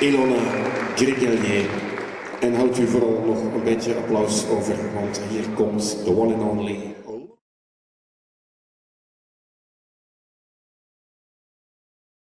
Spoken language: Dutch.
Ilona Grigelier. En houdt u vooral nog een beetje applaus over, want hier komt de one and only